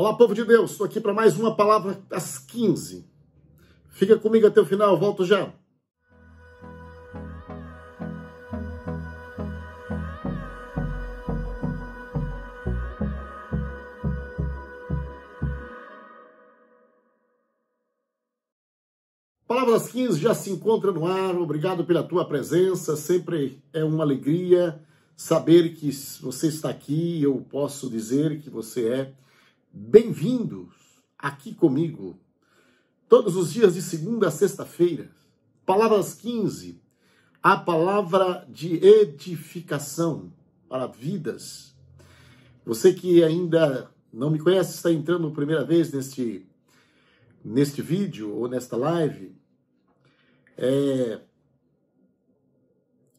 Olá, povo de Deus, estou aqui para mais uma palavra às 15. Fica comigo até o final, volto já. Palavra das 15 já se encontra no ar. Obrigado pela tua presença. Sempre é uma alegria saber que você está aqui. Eu posso dizer que você é bem-vindo aqui comigo. Todos os dias de segunda a sexta-feira. Palavras 15. A palavra de edificação para vidas. Você que ainda não me conhece, está entrando primeira vez neste neste vídeo ou nesta live, é,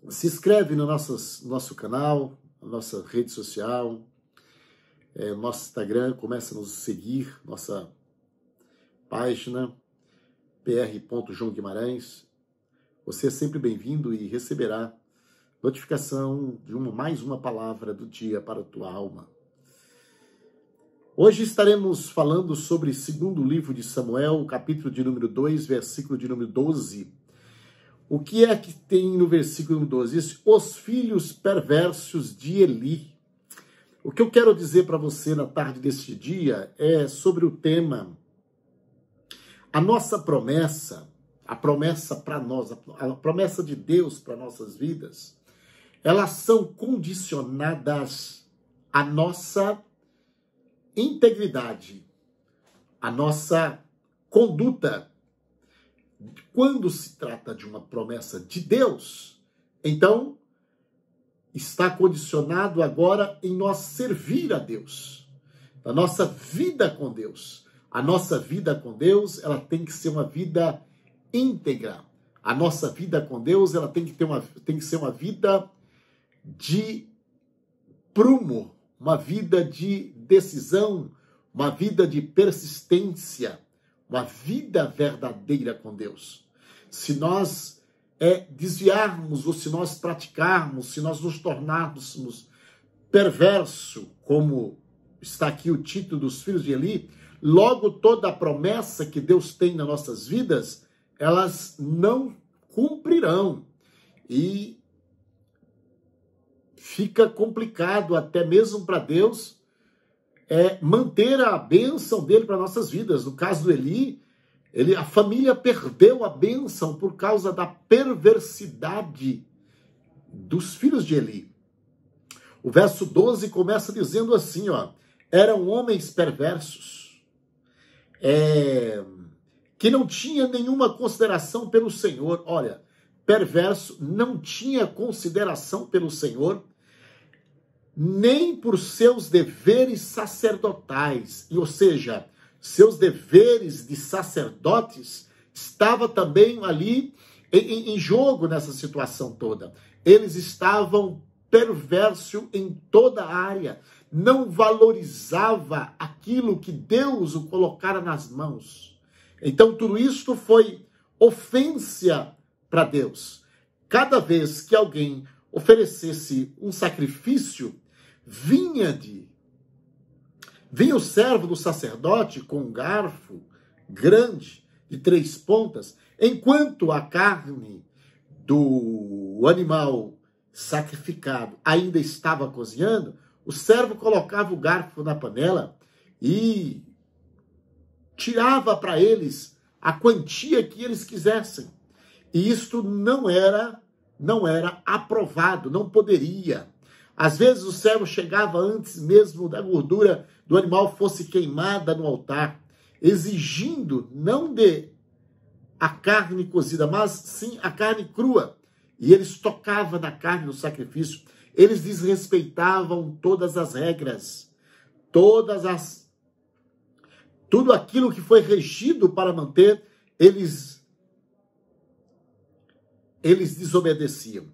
se inscreve no nosso, nosso canal, na nossa rede social, é, nosso Instagram, começa a nos seguir, nossa página, pr.joão Guimarães. Você é sempre bem-vindo e receberá notificação de uma, mais uma palavra do dia para a tua alma. Hoje estaremos falando sobre segundo livro de Samuel, capítulo de número 2, versículo de número 12. O que é que tem no versículo 12? Diz, os filhos perversos de Eli. O que eu quero dizer para você na tarde deste dia é sobre o tema a nossa promessa, a promessa para nós, a promessa de Deus para nossas vidas, elas são condicionadas à nossa integridade, a nossa conduta. Quando se trata de uma promessa de Deus, então está condicionado agora em nós servir a Deus, a nossa vida com Deus. A nossa vida com Deus, ela tem que ser uma vida íntegra. A nossa vida com Deus, ela tem que ter uma tem que ser uma vida de prumo, uma vida de decisão, uma vida de persistência, uma vida verdadeira com Deus. Se nós é, desviarmos ou se nós praticarmos, se nós nos tornarmos perverso, como está aqui o título dos filhos de Eli, logo toda a promessa que Deus tem nas nossas vidas, elas não cumprirão. E fica complicado até mesmo para Deus é, manter a bênção dele para nossas vidas. No caso do Eli, ele, a família perdeu a bênção por causa da perversidade dos filhos de Eli. O verso 12 começa dizendo assim, ó, eram homens perversos, é, que não tinha nenhuma consideração pelo Senhor. Olha, perverso não tinha consideração pelo Senhor, nem por seus deveres sacerdotais, e, ou seja, seus deveres de sacerdotes estava também ali em, em jogo nessa situação toda. Eles estavam perverso em toda a área, não valorizava aquilo que Deus o colocara nas mãos. Então tudo isto foi ofensa para Deus. Cada vez que alguém oferecesse um sacrifício, vinha de vinha o servo do sacerdote com um garfo grande de três pontas, enquanto a carne do animal sacrificado ainda estava cozinhando, o servo colocava o garfo na panela e tirava para eles a quantia que eles quisessem. E isto não era não era aprovado, não poderia. Às vezes o servo chegava antes mesmo da gordura do animal fosse queimada no altar, exigindo não de a carne cozida, mas sim a carne crua. E eles tocavam na carne no sacrifício. Eles desrespeitavam todas as regras, todas as tudo aquilo que foi regido para manter, eles eles desobedeciam.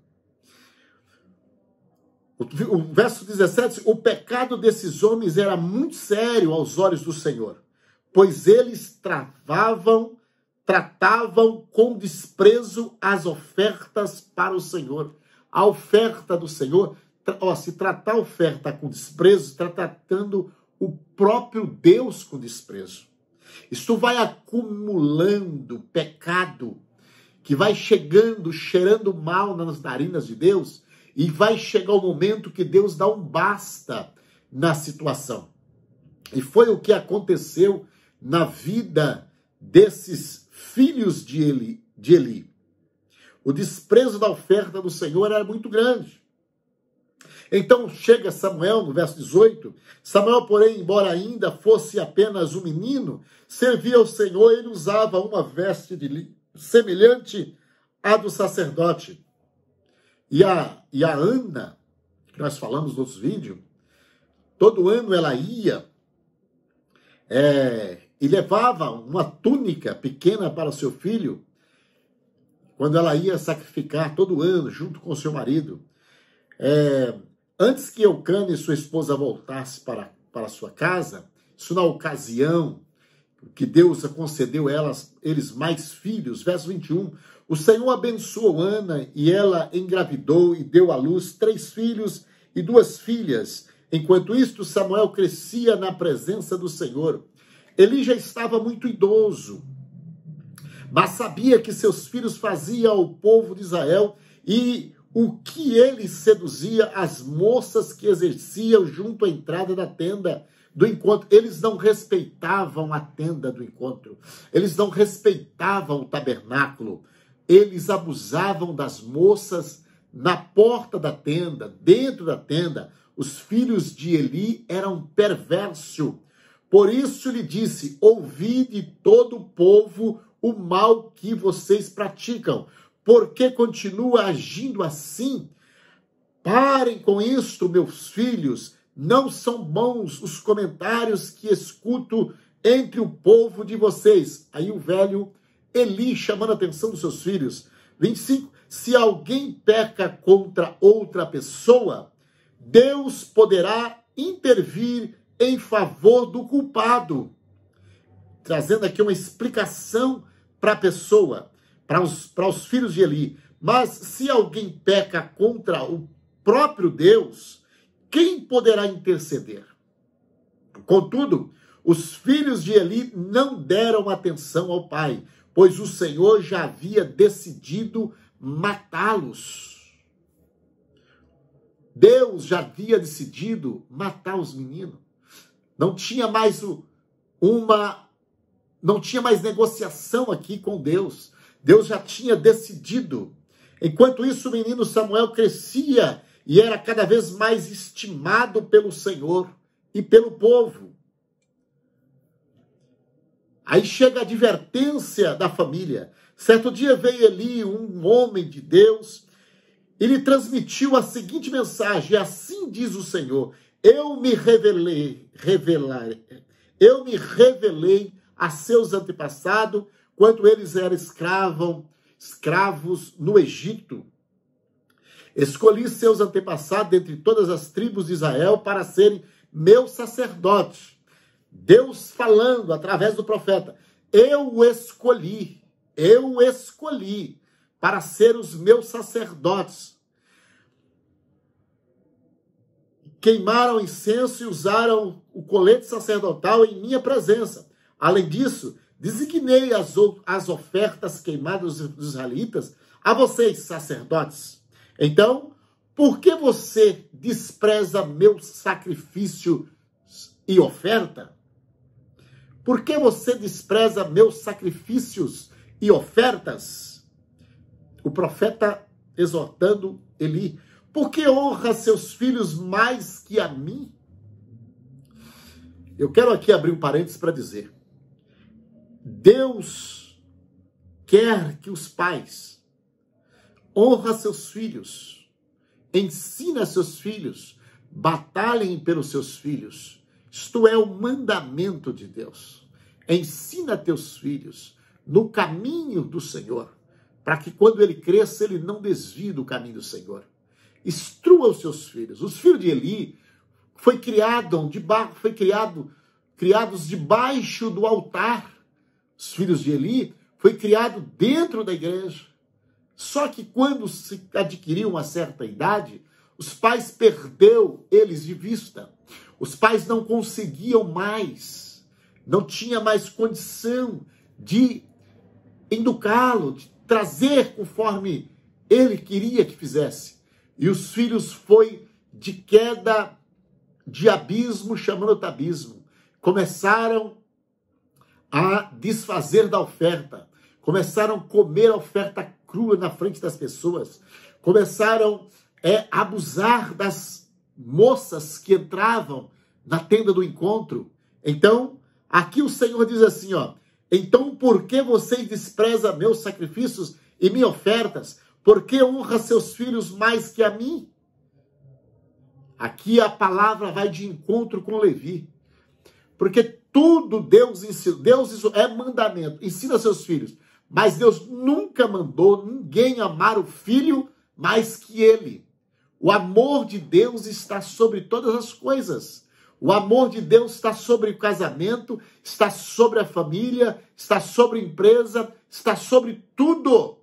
O verso 17, o pecado desses homens era muito sério aos olhos do Senhor, pois eles travavam, tratavam com desprezo as ofertas para o Senhor. A oferta do Senhor, ó, se tratar a oferta com desprezo, está tratando o próprio Deus com desprezo. Isto vai acumulando pecado que vai chegando, cheirando mal nas narinas de Deus, e vai chegar o momento que Deus dá um basta na situação. E foi o que aconteceu na vida desses filhos de Eli. De Eli. O desprezo da oferta do Senhor era muito grande. Então chega Samuel, no verso 18. Samuel, porém, embora ainda fosse apenas um menino, servia ao Senhor, ele usava uma veste de semelhante à do sacerdote. E a, e a Ana, que nós falamos nos vídeos, todo ano ela ia é, e levava uma túnica pequena para seu filho, quando ela ia sacrificar todo ano, junto com seu marido. É, antes que Eucana e sua esposa voltassem para, para sua casa, isso na ocasião que Deus concedeu elas, eles mais filhos, verso 21, o Senhor abençoou Ana e ela engravidou e deu à luz três filhos e duas filhas. Enquanto isto, Samuel crescia na presença do Senhor. Eli já estava muito idoso, mas sabia que seus filhos faziam ao povo de Israel e o que ele seduzia as moças que exerciam junto à entrada da tenda do encontro. Eles não respeitavam a tenda do encontro, eles não respeitavam o tabernáculo, eles abusavam das moças na porta da tenda, dentro da tenda. Os filhos de Eli eram perversos. Por isso lhe disse: Ouvi de todo o povo o mal que vocês praticam. Por que continua agindo assim? Parem com isto, meus filhos. Não são bons os comentários que escuto entre o povo de vocês. Aí o velho Eli chamando a atenção dos seus filhos. 25. Se alguém peca contra outra pessoa, Deus poderá intervir em favor do culpado. Trazendo aqui uma explicação para a pessoa, para os, para os filhos de Eli. Mas se alguém peca contra o próprio Deus, quem poderá interceder? Contudo, os filhos de Eli não deram atenção ao pai, pois o Senhor já havia decidido matá-los. Deus já havia decidido matar os meninos. Não tinha mais uma não tinha mais negociação aqui com Deus. Deus já tinha decidido. Enquanto isso, o menino Samuel crescia e era cada vez mais estimado pelo Senhor e pelo povo. Aí chega a advertência da família. Certo dia veio Eli, um homem de Deus, e lhe transmitiu a seguinte mensagem: Assim diz o Senhor: Eu me revelei, revelar, eu me revelei a seus antepassados quando eles eram escravos no Egito Escolhi seus antepassados dentre todas as tribos de Israel para serem meus sacerdotes. Deus falando através do profeta: Eu o escolhi, eu o escolhi para ser os meus sacerdotes. Queimaram incenso e usaram o colete sacerdotal em minha presença. Além disso, designei as, as ofertas queimadas dos israelitas a vocês, sacerdotes. Então, por que você despreza meu sacrifício e oferta? Por que você despreza meus sacrifícios e ofertas? O profeta exortando Eli, por que honra seus filhos mais que a mim? Eu quero aqui abrir um parênteses para dizer: Deus quer que os pais honra seus filhos, ensina seus filhos, batalhem pelos seus filhos. Isto é o mandamento de Deus. Ensina teus filhos no caminho do Senhor, para que quando ele cresça, ele não desvie do caminho do Senhor. Instrua os seus filhos. Os filhos de Eli foi criado debaixo, foi criado, criados debaixo do altar. Os filhos de Eli foi criado dentro da igreja. Só que quando se adquiriu uma certa idade, os pais perdeu eles de vista. Os pais não conseguiam mais, não tinha mais condição de educá-lo, de trazer conforme ele queria que fizesse. E os filhos foi de queda de abismo chamando outro abismo. Começaram a desfazer da oferta, começaram a comer a oferta crua na frente das pessoas, começaram é, a abusar das moças que entravam na tenda do encontro. Então, aqui o Senhor diz assim, ó: "Então por que vocês desprezam meus sacrifícios e minhas ofertas? Por que honra seus filhos mais que a mim?" Aqui a palavra vai de encontro com Levi. Porque tudo Deus ensina, Deus isso é mandamento, ensina seus filhos. Mas Deus nunca mandou ninguém amar o filho mais que ele. O amor de Deus está sobre todas as coisas. O amor de Deus está sobre o casamento, está sobre a família, está sobre a empresa, está sobre tudo.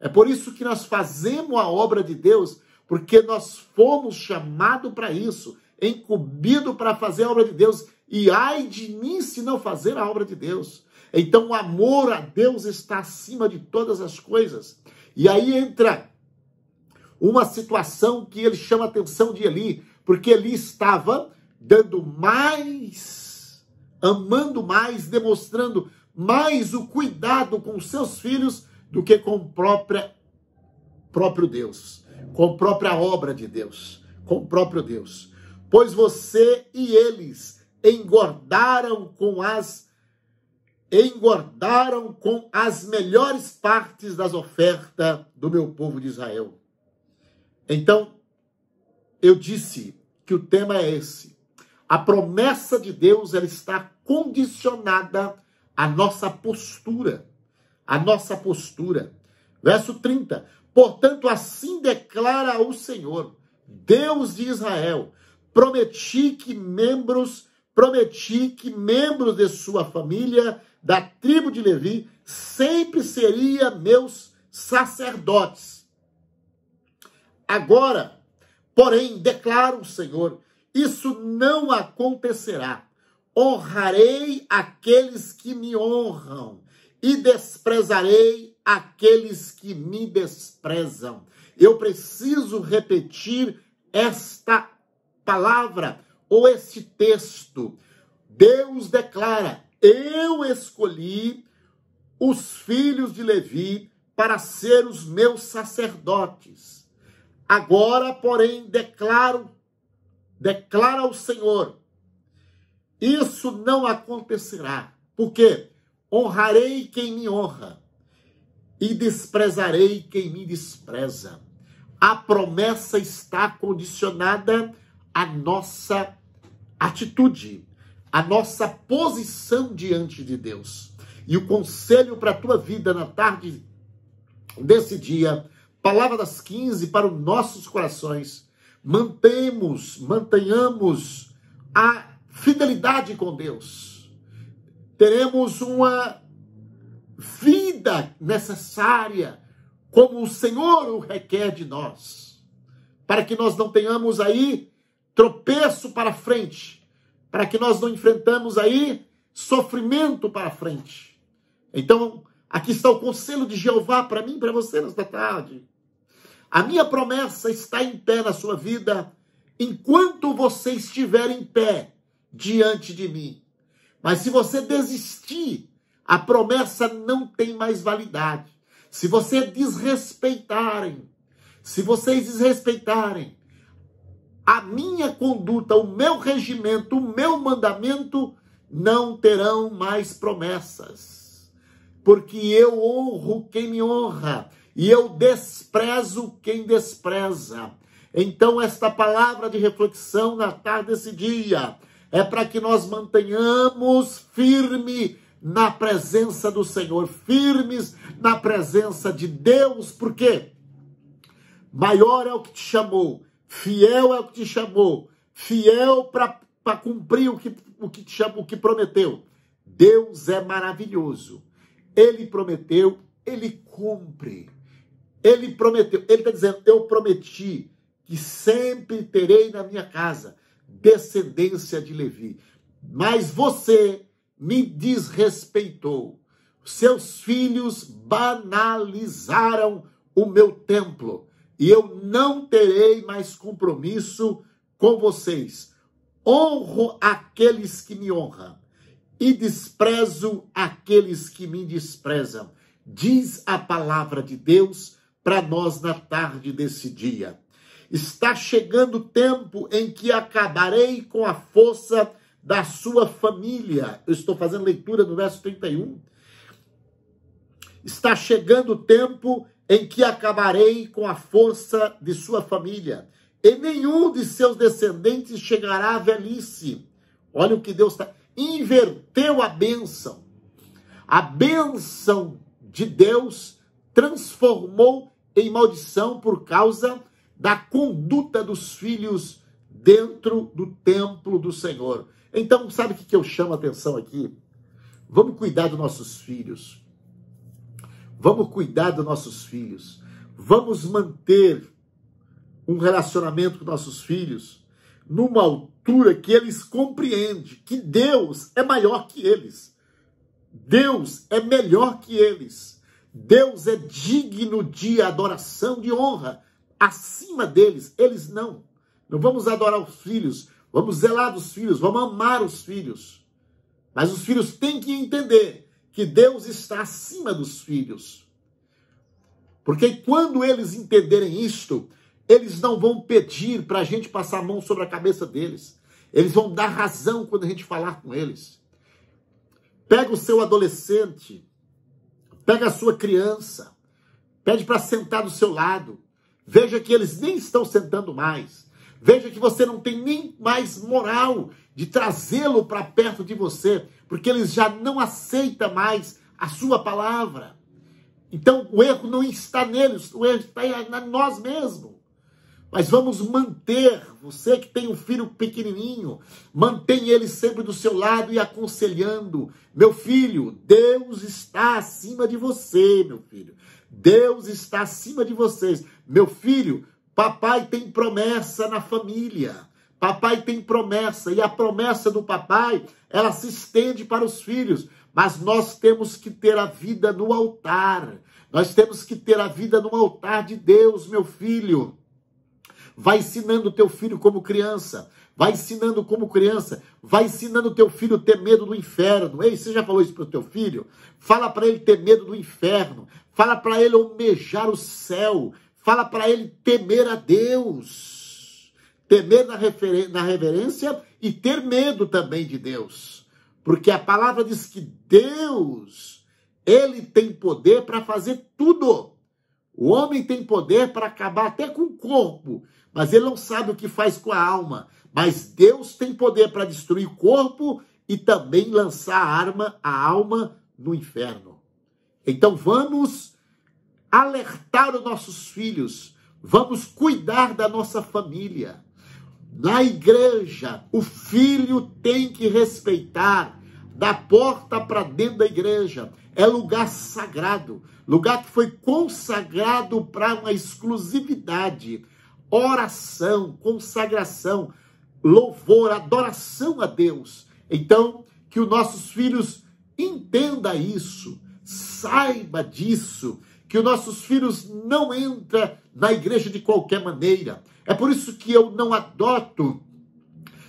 É por isso que nós fazemos a obra de Deus, porque nós fomos chamados para isso, incumbido para fazer a obra de Deus. E ai de mim se não fazer a obra de Deus. Então o amor a Deus está acima de todas as coisas. E aí entra uma situação que ele chama a atenção de Eli, porque Eli estava dando mais, amando mais, demonstrando mais o cuidado com seus filhos do que com o próprio, Deus, com a própria obra de Deus, com o próprio Deus. Pois você e eles engordaram com as engordaram com as melhores partes das ofertas do meu povo de Israel. Então, eu disse que o tema é esse. A promessa de Deus ela está condicionada à nossa postura, à nossa postura. Verso 30. Portanto, assim declara o Senhor, Deus de Israel: prometi que membros prometi que membros de sua família, da tribo de Levi, sempre seriam meus sacerdotes. Agora, porém, declara o Senhor, isso não acontecerá. Honrarei aqueles que me honram e desprezarei aqueles que me desprezam. Eu preciso repetir esta palavra ou este texto, Deus declara: Eu escolhi os filhos de Levi para ser os meus sacerdotes. Agora, porém, declaro, declara ao Senhor: Isso não acontecerá. Porque honrarei quem me honra e desprezarei quem me despreza. A promessa está condicionada à nossa atitude, a nossa posição diante de Deus. E o conselho para a tua vida na tarde desse dia, palavra das 15 para os nossos corações, mantemos, mantenhamos a fidelidade com Deus. Teremos uma vida necessária, como o Senhor o requer de nós, para que nós não tenhamos aí tropeço para frente, para que nós não enfrentamos aí sofrimento para frente. Então, aqui está o conselho de Jeová para mim, para você nesta tarde. A minha promessa está em pé na sua vida enquanto você estiver em pé diante de mim. Mas se você desistir, a promessa não tem mais validade. Se você desrespeitarem, se vocês desrespeitarem a minha conduta, o meu regimento, o meu mandamento, não terão mais promessas. Porque eu honro quem me honra e eu desprezo quem despreza. Então, esta palavra de reflexão na tarde desse dia é para que nós mantenhamos firme na presença do Senhor, firmes na presença de Deus, porque maior é o que te chamou fiel é o que te chamou, fiel para cumprir o que, o, que te chamou, o que prometeu. Deus é maravilhoso. Ele prometeu, ele cumpre. Ele prometeu, ele está dizendo: Eu prometi que sempre terei na minha casa descendência de Levi. Mas você me desrespeitou. Seus filhos banalizaram o meu templo e eu não terei mais compromisso com vocês. Honro aqueles que me honram e desprezo aqueles que me desprezam. Diz a palavra de Deus para nós na tarde desse dia. Está chegando o tempo em que acabarei com a força da sua família. Eu estou fazendo leitura do verso 31. Está chegando o tempo em que acabarei com a força de sua família, e nenhum de seus descendentes chegará à velhice. Olha o que Deus está. Inverteu a bênção. A bênção de Deus transformou em maldição por causa da conduta dos filhos dentro do templo do Senhor. Então, sabe o que eu chamo a atenção aqui? Vamos cuidar dos nossos filhos. Vamos cuidar dos nossos filhos. Vamos manter um relacionamento com nossos filhos numa altura que eles compreendem que Deus é maior que eles. Deus é melhor que eles. Deus é digno de adoração, de honra. Acima deles, eles não. Não vamos adorar os filhos, vamos zelar dos filhos, vamos amar os filhos. Mas os filhos têm que entender que Deus está acima dos filhos. Porque quando eles entenderem isto, eles não vão pedir para a gente passar a mão sobre a cabeça deles. Eles vão dar razão quando a gente falar com eles. Pega o seu adolescente, pega a sua criança, pede para sentar do seu lado. Veja que eles nem estão sentando mais. Veja que você não tem nem mais moral de trazê-lo para perto de você, porque eles já não aceitam mais a sua palavra. Então o erro não está neles, o erro está em nós mesmos. Mas vamos manter, você que tem um filho pequenininho, mantém ele sempre do seu lado e aconselhando. Meu filho, Deus está acima de você, meu filho. Deus está acima de vocês. Meu filho, papai tem promessa na família. Papai tem promessa e a promessa do papai, ela se estende para os filhos, mas nós temos que ter a vida no altar. Nós temos que ter a vida no altar de Deus, meu filho. Vai ensinando teu filho como criança. Vai ensinando como criança. Vai ensinando teu filho ter medo do inferno. Ei, você já falou isso para o teu filho? Fala para ele ter medo do inferno. Fala para ele almejar o céu. Fala para ele temer a Deus temer na, na reverência e ter medo também de Deus. Porque a palavra diz que Deus, ele tem poder para fazer tudo. O homem tem poder para acabar até com o corpo, mas ele não sabe o que faz com a alma. Mas Deus tem poder para destruir o corpo e também lançar a arma, a alma, no inferno. Então vamos alertar os nossos filhos, vamos cuidar da nossa família. Na igreja, o filho tem que respeitar da porta para dentro da igreja. É lugar sagrado, lugar que foi consagrado para uma exclusividade, oração, consagração, louvor, adoração a Deus. Então, que os nossos filhos entenda isso, saiba disso, que os nossos filhos não entram na igreja de qualquer maneira. É por isso que eu não adoto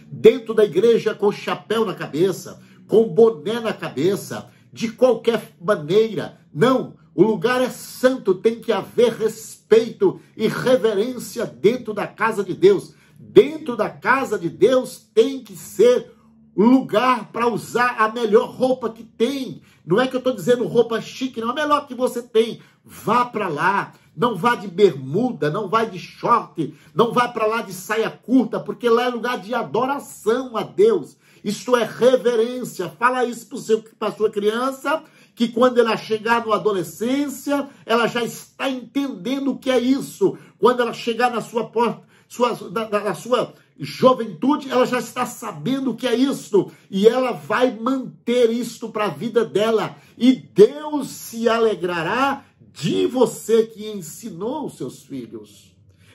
dentro da igreja com chapéu na cabeça, com boné na cabeça, de qualquer maneira. Não, o lugar é santo, tem que haver respeito e reverência dentro da casa de Deus. Dentro da casa de Deus tem que ser lugar para usar a melhor roupa que tem. Não é que eu estou dizendo roupa chique, não. A melhor que você tem. Vá para lá. Não vá de bermuda, não vá de short, não vá para lá de saia curta, porque lá é lugar de adoração a Deus. Isto é reverência. Fala isso para a sua criança, que quando ela chegar na adolescência, ela já está entendendo o que é isso. Quando ela chegar na sua porta, sua, na, na sua juventude, ela já está sabendo o que é isto e ela vai manter isto para a vida dela. E Deus se alegrará de você que ensinou os seus filhos.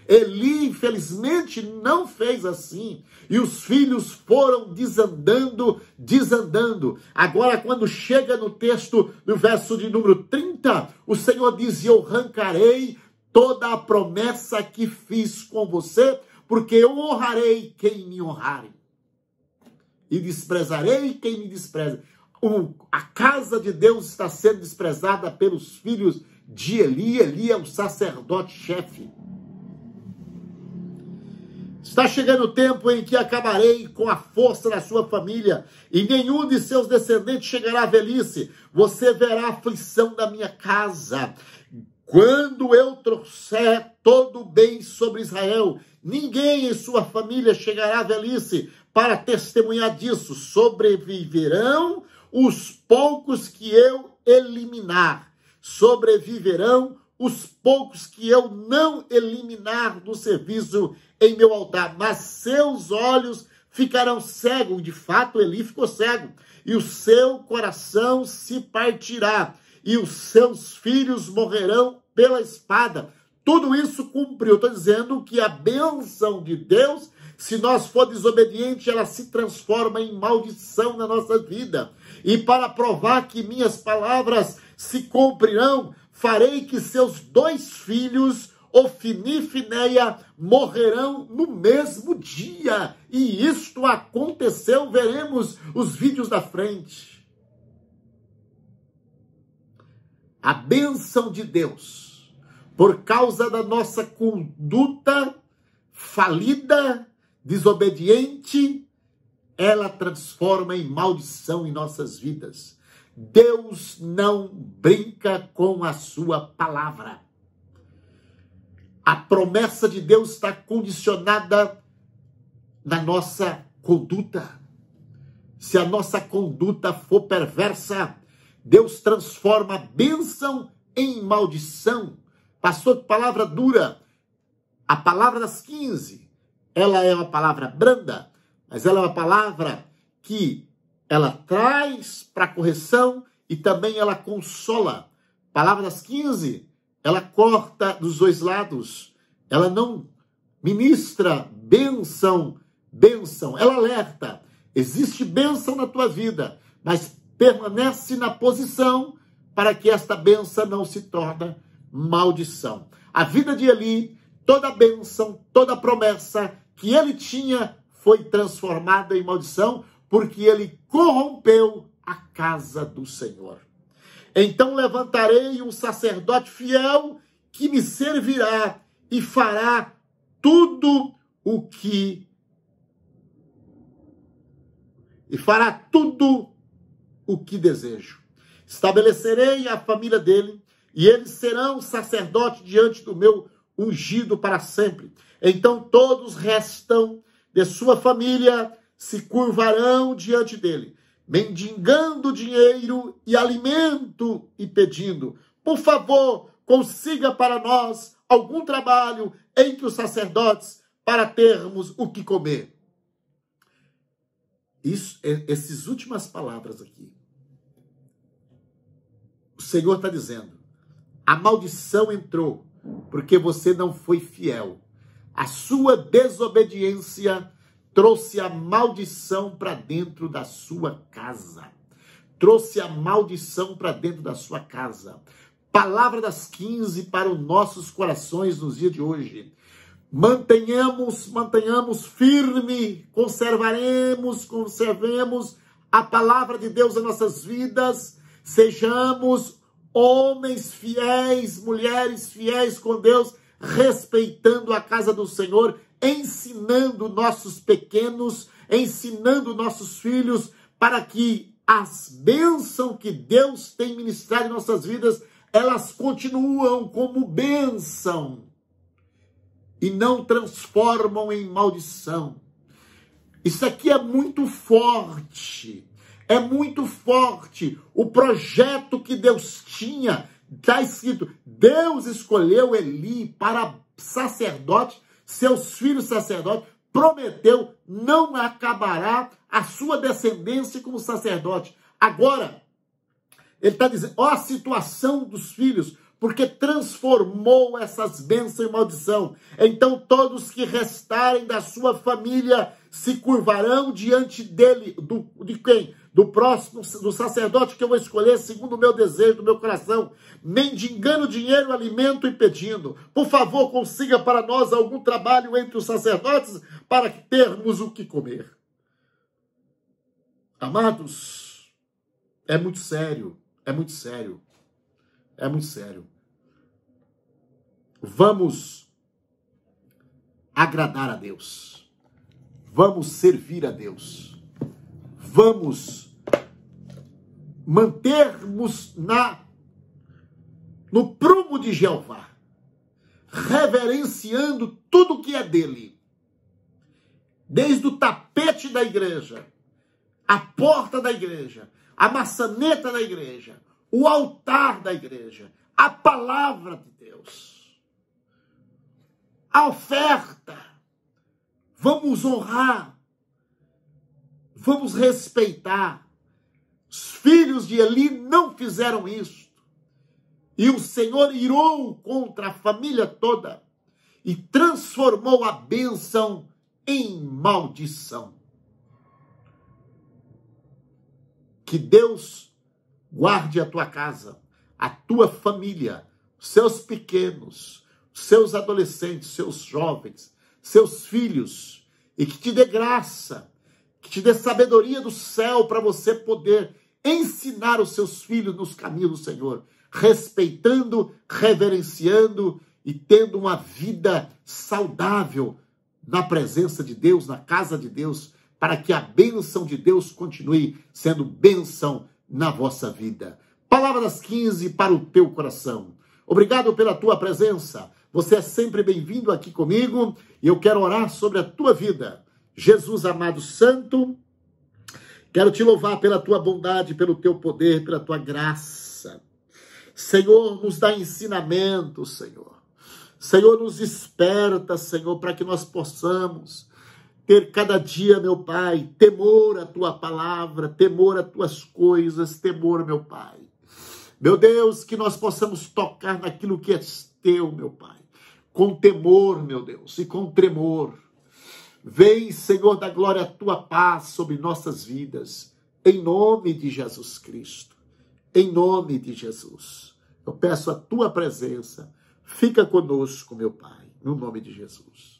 Eli, infelizmente, não fez assim. E os filhos foram desandando, desandando. Agora, quando chega no texto, no verso de número 30, o Senhor diz: Eu arrancarei toda a promessa que fiz com você, porque eu honrarei quem me honrarem. E desprezarei quem me despreza. O, a casa de Deus está sendo desprezada pelos filhos de Eli. Eli é o sacerdote-chefe. Está chegando o tempo em que acabarei com a força da sua família, e nenhum de seus descendentes chegará à velhice. Você verá a aflição da minha casa. Quando eu trouxer todo o bem sobre Israel, ninguém em sua família chegará à velhice para testemunhar disso. Sobreviverão os poucos que eu eliminar. Sobreviverão os poucos que eu não eliminar do serviço em meu altar, mas seus olhos ficarão cegos. De fato, Eli ficou cego, e o seu coração se partirá, e os seus filhos morrerão pela espada. Tudo isso cumpriu. Estou dizendo que a bênção de Deus, se nós for desobediente, ela se transforma em maldição na nossa vida. E para provar que minhas palavras se cumprirão, farei que seus dois filhos Ofni e Fineia morrerão no mesmo dia. E isto aconteceu, veremos os vídeos da frente. A bênção de Deus, por causa da nossa conduta falida, desobediente, ela transforma em maldição em nossas vidas. Deus não brinca com a sua palavra. A promessa de Deus está condicionada na nossa conduta. Se a nossa conduta for perversa, Deus transforma a bênção em maldição. Passou de palavra dura. A palavra das 15, ela é uma palavra branda, mas ela é uma palavra que ela traz para correção e também ela consola. Palavra das 15 ela corta dos dois lados, ela não ministra bênção, bênção, ela alerta. Existe bênção na tua vida, mas permanece na posição para que esta bênção não se torne maldição. A vida de Eli, toda bênção, toda promessa que ele tinha foi transformada em maldição, porque ele corrompeu a casa do Senhor. Então levantarei um sacerdote fiel que me servirá e fará tudo o que e fará tudo o que desejo. Estabelecerei a família dele e eles serão sacerdotes diante do meu ungido para sempre. Então todos restam de sua família se curvarão diante dele mendigando dinheiro e alimento e pedindo: por favor, consiga para nós algum trabalho entre os sacerdotes para termos o que comer. Isso, essas últimas palavras aqui. Senhor está dizendo: a maldição entrou porque você não foi fiel. A sua desobediência trouxe a maldição para dentro da sua casa. Trouxe a maldição para dentro da sua casa. Palavra das 15 para os nossos corações nos dias de hoje. Mantenhamos, mantenhamos firme, conservaremos, conservemos a palavra de Deus em nossas vidas. Sejamos homens fiéis, mulheres fiéis com Deus, respeitando a casa do Senhor ensinando nossos pequenos, ensinando nossos filhos para que as bênçãos que Deus tem ministrado em nossas vidas, elas continuam como bênção e não transformam em maldição. Isso aqui é muito forte. É muito forte. O projeto que Deus tinha, está escrito: Deus escolheu Eli para sacerdote seus filhos sacerdotes, prometeu não acabará a sua descendência como sacerdote. Agora, ele está dizendo, ó a situação dos filhos, porque transformou essas bênçãos em maldição. Então todos que restarem da sua família se curvarão diante dele, do, de quem? Do próximo, do sacerdote que eu vou escolher segundo o meu desejo, do meu coração, mendigando dinheiro, alimento e pedindo. Por favor, consiga para nós algum trabalho entre os sacerdotes para termos o que comer. Amados, é muito sério, é muito sério. É muito sério. Vamos agradar a Deus. Vamos servir a Deus. Vamos mantermos na no prumo de Jeová, reverenciando tudo que é dele. Desde o tapete da igreja, a porta da igreja, a maçaneta da igreja, o altar da igreja, a palavra de Deus, a oferta. Vamos honrar, vamos respeitar. Os filhos de Eli não fizeram isso. E o Senhor irou contra a família toda e transformou a bênção em maldição. Que Deus Guarde a tua casa, a tua família, seus pequenos, seus adolescentes, seus jovens, seus filhos, e que te dê graça, que te dê sabedoria do céu para você poder ensinar os seus filhos nos caminhos do Senhor, respeitando, reverenciando e tendo uma vida saudável na presença de Deus, na casa de Deus, para que a bênção de Deus continue sendo bênção na vossa vida. Palavras 15 para o teu coração. Obrigado pela tua presença. Você é sempre bem-vindo aqui comigo e eu quero orar sobre a tua vida. Jesus amado santo, quero te louvar pela tua bondade, pelo teu poder, pela tua graça. Senhor, nos dá ensinamento, Senhor. Senhor, nos desperta, Senhor, para que nós possamos ter cada dia, meu Pai, temor à tua palavra, temor às tuas coisas, temor, meu Pai. Meu Deus, que nós possamos tocar naquilo que é teu, meu Pai, com temor, meu Deus, e com tremor. Vem, Senhor da glória, a tua paz sobre nossas vidas, em nome de Jesus Cristo, em nome de Jesus. Eu peço a tua presença, fica conosco, meu Pai, no nome de Jesus.